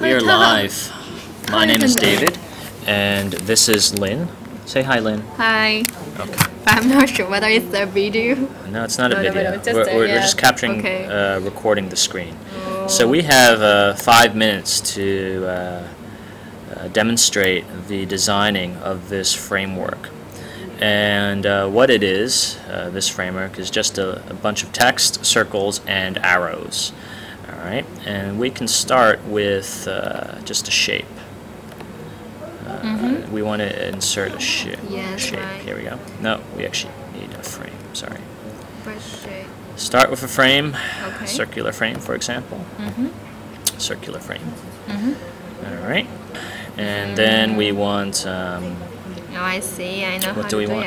We are live. My name is David, and this is Lynn. Say hi, Lynn. Hi. Okay. I'm not sure whether it's a video. No, it's not a No, no, video. no, just we're, a- we're, yeah. just capturing, Okay. uh, recording the screen. So we have uh, five minutes to uh, uh, demonstrate the designing of this framework. And uh, what it is, uh, this framework, is just a, a bunch of text, circles, and arrows. All right, and we can start with uh, just a shape. Uh, We want to insert a Mm-hmm. Yes, shape. right. Here we go. No, we actually need a frame. Sorry. Start with a frame, Okay. circular frame, for example. Mhm. Circular frame. Mhm. All right, and then we want. Um, Oh, I see. I know What how do to we do want?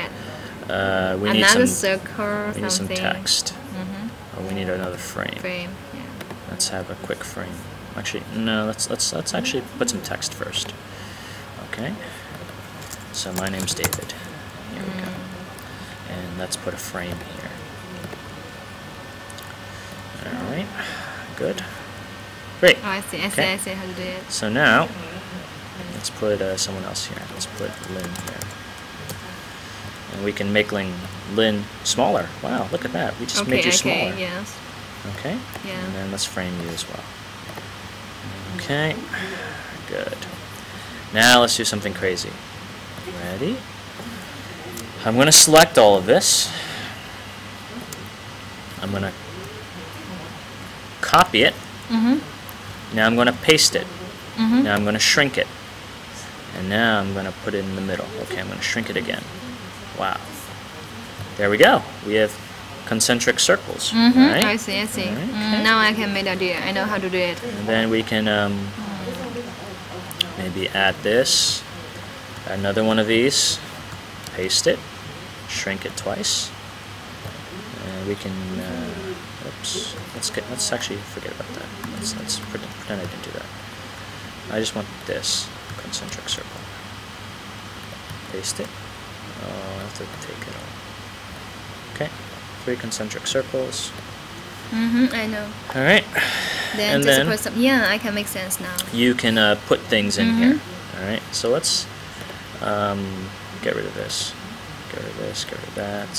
uh, we need Another some. circle, We need some text. Mhm. Oh, we need another frame. Frame. Yeah. Let's have a quick frame. Actually, no. Let's let's let's actually put some text first. Okay. So my name's David. Here we go. And let's put a frame here. All right. Good. Great. Oh, I see. I see. Okay. I see how to do it. So now, let's put uh, someone else here. Let's put Lynn here. And we can make Lynn, Lynn smaller. Wow, look at that. We just okay. made you okay. smaller. Yes. Okay? Yeah. And then let's frame you as well. Okay. Good. Now let's do something crazy. Ready? I'm going to select all of this. I'm going to copy it. Mm -hmm. Now I'm going to paste it. Mm -hmm. Now I'm going to shrink it. And now I'm going to put it in the middle. Okay, I'm going to shrink it again. Wow. There we go. We have concentric circles. Mhm. right? I see. I see. Alright, Mm, now I can make idea. I know how to do it. And then we can um, maybe add this, another one of these, paste it, shrink it twice, and we can. Uh, oops. Let's get. Let's actually forget about that. Let's let's pretend, pretend I didn't do that. I just want this concentric circle. Paste it. Oh, I have to take it off. Okay, three concentric circles. Mm-hmm, I know. All right. Then and then some. Yeah, I can make sense now. you can uh, put things in Mhm. here. All right. So let's um, get rid of this. Get rid of this. Get rid of that.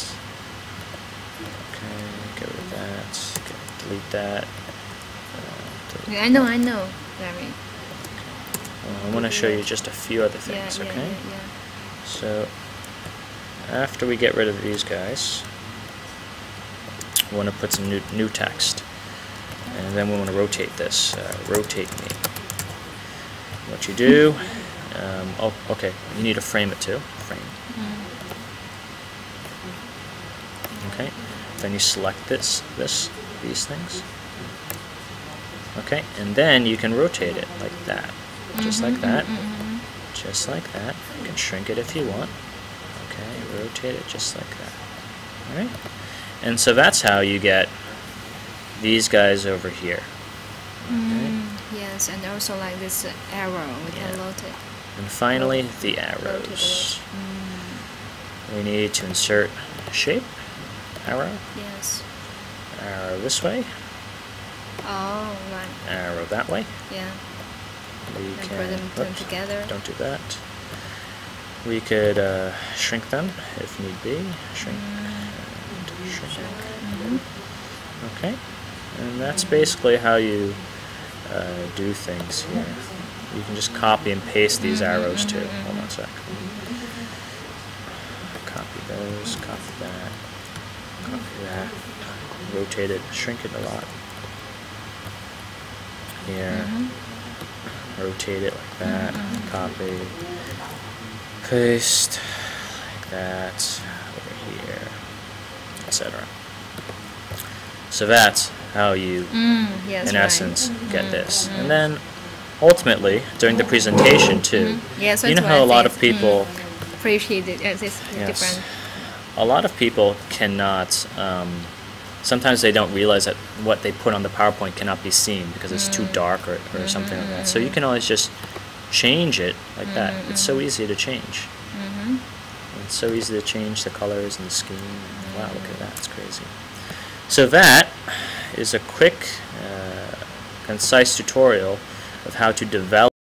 Okay. Get rid of that. Get, delete that. Uh, delete- Yeah, I know. I know. Very. uh, I want to show you just a few other things. Yeah. okay. Yeah. Yeah. So after we get rid of these guys, we want to put some new new text, and then we want to rotate this. Uh, rotate me. What you do? Um, oh, okay. You need to frame it too. Frame. Okay. Then you select this, this, these things. Okay, and then you can rotate it like that, just like that, just like that. You can shrink it if you want. Okay, rotate it just like that. All right, and so that's how you get these guys over here. Mm, yes, and also like this arrow, we can Yeah. rotate. And finally, the arrows. Mm, We need to insert shape, arrow, yes. arrow this way, Oh, right. arrow that way. Yeah. We And put can. them, them oops, together. Don't do that. We could uh, shrink them if need be. Shrink and shrink. Mhm. Okay, and that's basically how you uh, do things here. You can just copy and paste these arrows too. Hold on a sec. Copy those, copy that, copy that, rotate it, shrink it a lot. Here, Mhm. rotate it like that, copy, paste, like that, over here, etc. So that's how you Mm, yes, in right. essence, mm-hmm. get this. Mm-hmm. And then ultimately, during the presentation mm-hmm. too, Yeah, so you know how a lot of mm, people, appreciate it. Yes, it's Yes. different. a lot of people cannot, um, sometimes they don't realize that what they put on the PowerPoint cannot be seen because it's too mm. dark or, or something like that. So you can always just change it like that. It's so easy to change. It's so easy to change the colors and the scheme. Wow, look at that. It's crazy. So that is a quick, uh, concise tutorial of how to develop